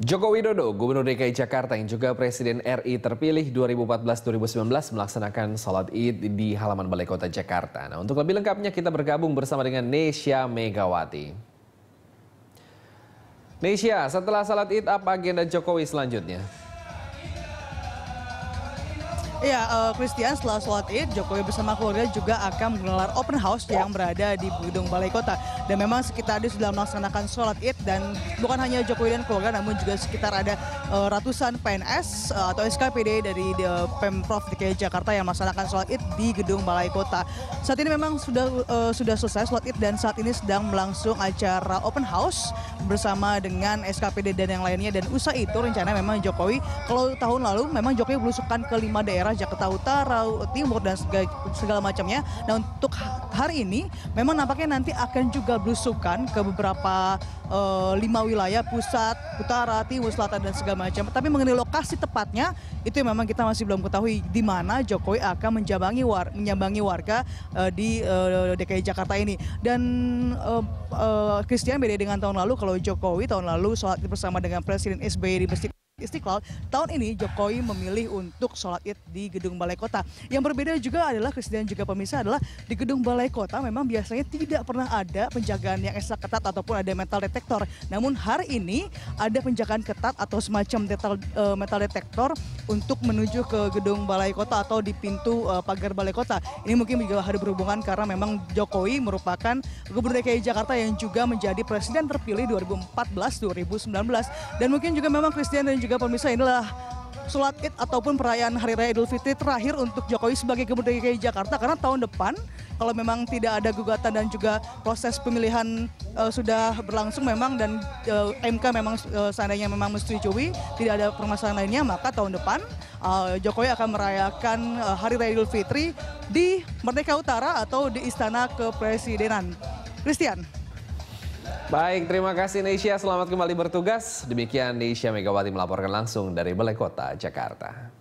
Joko Widodo, Gubernur DKI Jakarta yang juga Presiden RI terpilih 2014-2019 melaksanakan sholat id di halaman Balai Kota Jakarta. Nah, untuk lebih lengkapnya kita bergabung bersama dengan Nesya Megawati. Nesya, setelah sholat id apa agenda Jokowi selanjutnya? Ya, uh, Christian setelah sholat id, Jokowi bersama keluarga juga akan menggelar open house yang berada di gedung Balai Kota. Dan memang sekitar dia sudah melaksanakan sholat id dan bukan hanya Jokowi dan keluarga, namun juga sekitar ada uh, ratusan PNS uh, atau SKPD dari uh, Pemprov DKI Jakarta yang melaksanakan sholat id di gedung Balai Kota. Saat ini memang sudah uh, sudah selesai sholat id dan saat ini sedang berlangsung acara open house bersama dengan SKPD dan yang lainnya. Dan usai itu rencana memang Jokowi, kalau tahun lalu memang Jokowi belusukan ke lima daerah daerah Jakarta Utara, Timur dan segala, macamnya. Nah untuk hari ini memang nampaknya nanti akan juga belusukan ke beberapa uh, lima wilayah pusat, utara, timur, selatan dan segala macam. Tapi mengenai lokasi tepatnya itu memang kita masih belum ketahui di mana Jokowi akan menjambangi war, menyambangi warga uh, di uh, DKI Jakarta ini. Dan uh, uh, Christian beda dengan tahun lalu kalau Jokowi tahun lalu sholat bersama dengan Presiden SBY di Masjid Istiqlal, tahun ini Jokowi memilih untuk sholat id di Gedung Balai Kota. Yang berbeda juga adalah Presiden juga pemirsa adalah di Gedung Balai Kota memang biasanya tidak pernah ada penjagaan yang ekstra ketat ataupun ada metal detektor. Namun hari ini ada penjagaan ketat atau semacam detal, uh, metal detektor untuk menuju ke Gedung Balai Kota atau di pintu uh, pagar Balai Kota. Ini mungkin juga ada berhubungan karena memang Jokowi merupakan Gubernur DKI Jakarta yang juga menjadi Presiden terpilih 2014-2019 dan mungkin juga memang Presiden dan juga pemirsa inilah sholat id ataupun perayaan Hari Raya Idul Fitri terakhir untuk Jokowi sebagai Gubernur DKI Jakarta karena tahun depan kalau memang tidak ada gugatan dan juga proses pemilihan uh, sudah berlangsung memang dan uh, MK memang uh, seandainya memang menyetujui tidak ada permasalahan lainnya maka tahun depan uh, Jokowi akan merayakan uh, Hari Raya Idul Fitri di Merdeka Utara atau di Istana Kepresidenan. Christian. Baik, terima kasih Nesya. Selamat kembali bertugas. Demikian Nesya Megawati melaporkan langsung dari Balai Kota, Jakarta.